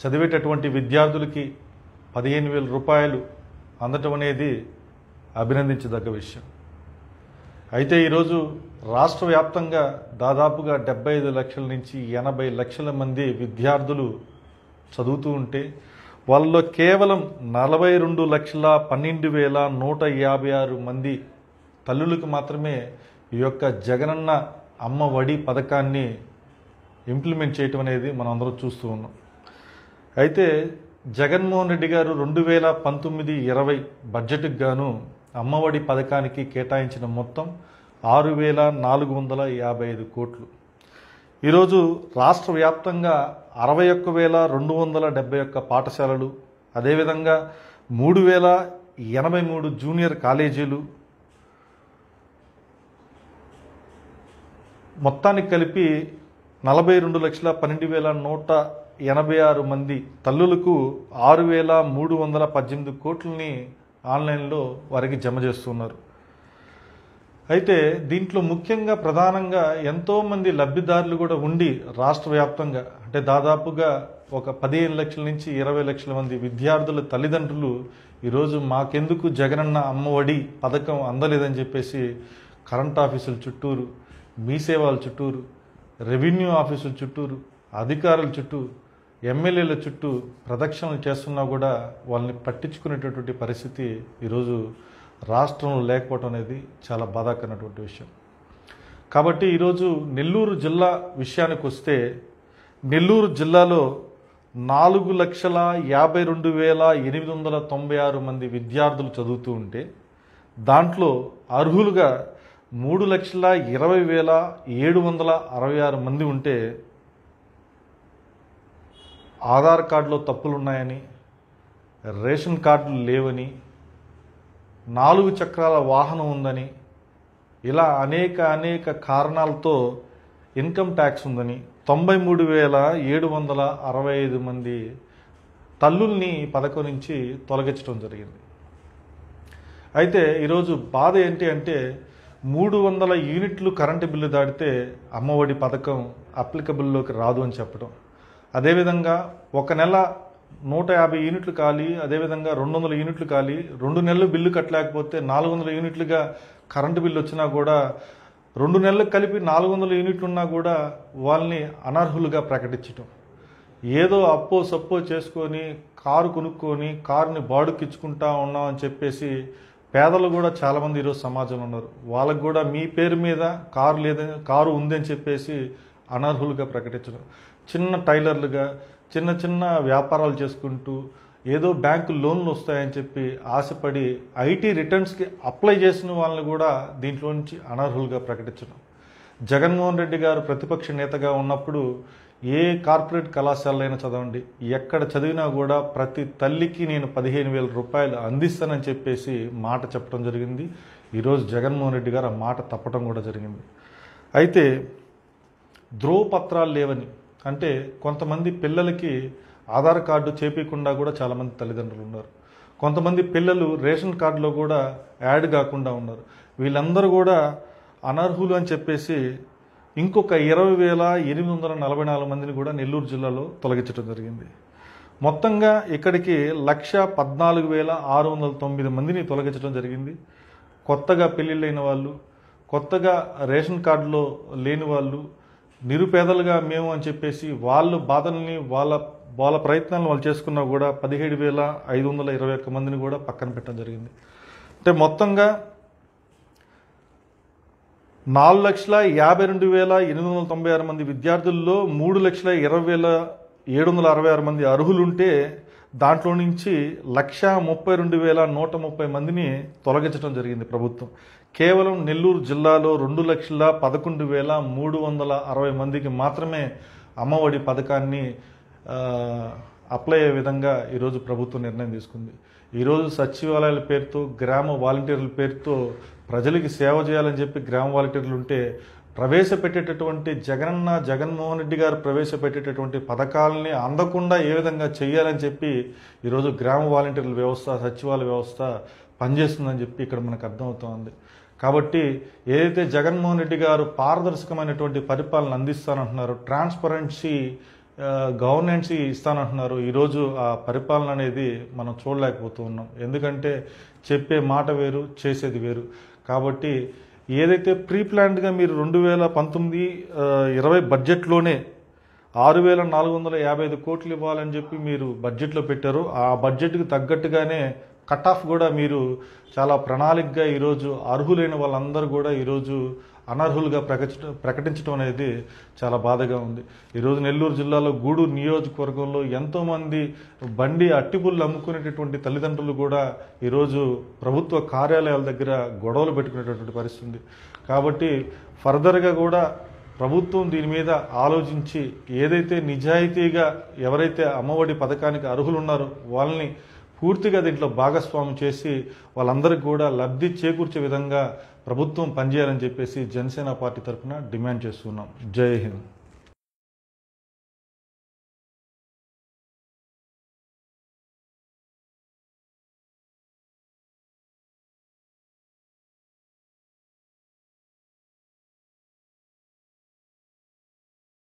చదివేటటువంటి విద్యార్థులకి పదిహేను వేల రూపాయలు అందటం అనేది అభినందించదగ్గ విషయం. అయితే ఈరోజు రాష్ట్ర వ్యాప్తంగా దాదాపుగా డెబ్బై ఐదు లక్షల నుంచి ఎనభై లక్షల మంది విద్యార్థులు చదువుతూ ఉంటే వాళ్ళలో కేవలం నలభై రెండు లక్షల పన్నెండు వేల నూట యాభై ఆరు మంది తల్లులకు మాత్రమే ఈ యొక్క జగనన్న అమ్మ వడి పథకాన్ని ఇంప్లిమెంట్ చేయటం అనేది మనం అందరూ చూస్తూ ఉన్నాం. అయితే జగన్మోహన్ రెడ్డి గారు రెండు వేల పంతొమ్మిది ఇరవై బడ్జెట్కి గాను అమ్మఒడి పథకానికి కేటాయించిన మొత్తం ఆరు వేల నాలుగు వందల యాభై ఐదు కోట్లు. ఈరోజు రాష్ట్ర వ్యాప్తంగా అరవై ఒక్క వేల రెండు వందల డెబ్బై ఒక్క పాఠశాలలు అదేవిధంగా మూడు వేల ఎనభై మూడు జూనియర్ కాలేజీలు మొత్తానికి కలిపి నలభై రెండు లక్షల పన్నెండు వేల నూట ఎనభై ఆరు మంది తల్లులకు ఆరు వేల మూడు వందల పద్దెనిమిది కోట్లని ఆన్లైన్లో వారికి జమ చేస్తున్నారు. అయితే దీంట్లో ముఖ్యంగా ప్రధానంగా ఎంతో మంది లబ్ధిదారులు కూడా ఉండి రాష్ట్ర వ్యాప్తంగా అంటే దాదాపుగా ఒక పదిహేను లక్షల నుంచి ఇరవై లక్షల మంది విద్యార్థుల తల్లిదండ్రులు ఈరోజు మాకెందుకు జగనన్న అమ్మఒడి పథకం అందలేదని చెప్పేసి కరెంట్ ఆఫీసుల చుట్టూరు మీ సేవల చుట్టూరు రెవెన్యూ ఆఫీసుల చుట్టూరు అధికారుల చుట్టూ ఎమ్మెల్యేల చుట్టూ ప్రదక్షిణలు చేస్తున్నా కూడా వాళ్ళని పట్టించుకునేటటువంటి పరిస్థితి ఈరోజు రాష్ట్రంలో లేకపోవడం అనేది చాలా బాధాకరమైనటువంటి విషయం. కాబట్టి ఈరోజు నెల్లూరు జిల్లా విషయానికి వస్తే నెల్లూరు జిల్లాలో నాలుగు లక్షల యాభై రెండు వేల ఎనిమిది వందల తొంభై ఆరు మంది విద్యార్థులు చదువుతూ ఉంటే దాంట్లో అర్హులుగా మూడు లక్షల ఇరవై వేల ఏడు వందల అరవై ఆరు మంది ఉంటే ఆధార్ కార్డులో తప్పులు ఉన్నాయని రేషన్ కార్డులు లేవని నాలుగు చక్రాల వాహనం ఉందని ఇలా అనేక అనేక కారణాలతో ఇన్కమ్ ట్యాక్స్ ఉందని తొంభై మూడు వేల ఏడు వందల అరవై ఐదు మంది తల్లుల్ని పథకం నుంచి తొలగించడం జరిగింది. అయితే ఈరోజు బాధ ఏంటి అంటే మూడు వందల యూనిట్లు కరెంటు బిల్లు దాటితే అమ్మఒడి పథకం అప్లికబుల్లోకి రాదు అని చెప్పడం అదేవిధంగా ఒక నెల నూట యాభై యూనిట్లు ఖాళీ అదేవిధంగా రెండు వందల యూనిట్లు ఖాళీ రెండు నెలలు బిల్లు కట్టలేకపోతే నాలుగు వందల యూనిట్లుగా కరెంటు బిల్లు వచ్చినా కూడా రెండు నెలలకు కలిపి నాలుగు వందల యూనిట్లు ఉన్నా కూడా వాళ్ళని అనర్హులుగా ప్రకటించటం. ఏదో అప్పో సప్పో చేసుకొని కారు కొనుక్కొని కారుని బాడుకిచ్చుకుంటా ఉన్నాం అని చెప్పేసి పేదలు కూడా చాలామంది ఈరోజు సమాజంలో ఉన్నారు. వాళ్ళకు కూడా మీ పేరు మీద కారు లేదని కారు ఉందని చెప్పేసి అనర్హులుగా ప్రకటించడం. చిన్న టైలర్లుగా చిన్న చిన్న వ్యాపారాలు చేసుకుంటూ ఏదో బ్యాంకు లోన్లు వస్తాయని చెప్పి ఆశపడి ఐటీ రిటర్న్స్కి అప్లై చేసిన వాళ్ళని కూడా దీంట్లో నుంచి అనర్హులుగా ప్రకటించడం. జగన్మోహన్ రెడ్డి గారు ప్రతిపక్ష నేతగా ఉన్నప్పుడు ఏ కార్పొరేట్ కళాశాలైనా చదవండి. ఎక్కడ చదివినా కూడా ప్రతి తల్లికి నేను పదిహేను వేల రూపాయలు అందిస్తానని చెప్పేసి మాట చెప్పడం జరిగింది. ఈరోజు జగన్మోహన్ రెడ్డి గారు ఆ మాట తప్పడం కూడా జరిగింది. అయితే ధ్రువపత్రాలు లేవని అంటే కొంతమంది పిల్లలకి ఆధార్ కార్డు చేపించకుండా కూడా చాలామంది తల్లిదండ్రులు ఉన్నారు. కొంతమంది పిల్లలు రేషన్ కార్డులో కూడా యాడ్ కాకుండా ఉన్నారు. వీళ్ళందరూ కూడా అనర్హులు అని చెప్పేసి ఇంకొక ఇరవై వేల ఎనిమిది వందల నలభై నాలుగు మందిని కూడా నెల్లూరు జిల్లాలో తొలగించడం జరిగింది. మొత్తంగా ఇక్కడికి లక్ష పద్నాలుగు వేల ఆరు వందల తొమ్మిది మందిని తొలగించడం జరిగింది. కొత్తగా పెళ్ళిళ్ళైన వాళ్ళు కొత్తగా రేషన్ కార్డులో లేని వాళ్ళు నిరుపేదలుగా మేము అని చెప్పేసి వాళ్ళు బాధల్ని వాళ్ళ వాళ్ళ ప్రయత్నాలను వాళ్ళు చేసుకున్నా కూడా పదిహేడు వేల ఐదు వందల ఇరవై ఒక్క మందిని కూడా పక్కన పెట్టడం జరిగింది. అంటే మొత్తంగా నాలుగు లక్షల యాభై రెండు వేల ఎనిమిది వందల తొంభై ఆరు మంది విద్యార్థుల్లో మూడు లక్షల ఇరవై వేల ఏడు వందల అరవై ఆరు మంది అర్హులుంటే దాంట్లో నుంచి లక్ష ముప్పై రెండు వేల నూట ముప్పై మందిని తొలగించడం జరిగింది ప్రభుత్వం. కేవలం నెల్లూరు జిల్లాలో రెండు లక్షల పదకొండు వేల మూడు వందల అరవై మందికి మాత్రమే అమ్మఒడి పథకాన్ని అప్లై అయ్యే విధంగా ఈరోజు ప్రభుత్వం నిర్ణయం తీసుకుంది. ఈరోజు సచివాలయాల పేరుతో గ్రామ వాలంటీర్ల పేరుతో ప్రజలకి సేవ చేయాలని చెప్పి గ్రామ వాలంటీర్లు ఉంటే ప్రవేశపెట్టేటటువంటి జగనన్న జగన్మోహన్ రెడ్డి గారు ప్రవేశపెట్టేటటువంటి పథకాలని అందకుండా ఏ విధంగా చేయాలని చెప్పి ఈరోజు గ్రామ వాలంటీర్ల వ్యవస్థ సచివాలయ వ్యవస్థ పనిచేస్తుందని చెప్పి ఇక్కడ మనకు అర్థమవుతోంది. కాబట్టి ఏదైతే జగన్మోహన్ రెడ్డి గారు పారదర్శకమైనటువంటి పరిపాలన అందిస్తానంటున్నారో ట్రాన్స్పరెన్సీ గవర్నెన్స్ ఇస్తానంటున్నారు. ఈరోజు ఆ పరిపాలన అనేది మనం చూడలేకపోతూ ఉన్నాం ఎందుకంటే చెప్పే మాట వేరు చేసేది వేరు. కాబట్టి ఏదైతే ప్రీ ప్లాన్డ్గా మీరు రెండు వేల పంతొమ్మిది ఇరవై బడ్జెట్లోనే ఆరు వేల నాలుగు వందల యాభై ఐదు కోట్లు ఇవ్వాలని చెప్పి మీరు బడ్జెట్లో పెట్టారు ఆ బడ్జెట్కి తగ్గట్టుగానే కట్ ఆఫ్ కూడా మీరు చాలా ప్రణాళికగా ఈరోజు అర్హులైన వాళ్ళందరూ కూడా ఈరోజు అనర్హులుగా ప్రకటించడం ప్రకటించడం అనేది చాలా బాధగా ఉంది. ఈరోజు నెల్లూరు జిల్లాలో గూడూరు నియోజకవర్గంలో ఎంతోమంది బండి అట్టిపుల్లు అమ్ముకునేటటువంటి తల్లిదండ్రులు కూడా ఈరోజు ప్రభుత్వ కార్యాలయాల దగ్గర గొడవలు పెట్టుకునేటటువంటి పరిస్థితి ఉంది. కాబట్టి ఫర్దర్గా కూడా ప్రభుత్వం దీని మీద ఆలోచించి ఏదైతే నిజాయితీగా ఎవరైతే అమ్మఒడి పథకానికి అర్హులు ఉన్నారో వాళ్ళని పూర్తిగా దీంట్లో భాగస్వామ్యం చేసి వాళ్ళందరికీ కూడా లబ్ధి చేకూర్చే విధంగా ప్రభుత్వం పనిచేయాలని చెప్పేసి జనసేన పార్టీ తరఫున డిమాండ్ చేస్తున్నాం. జై హింద్.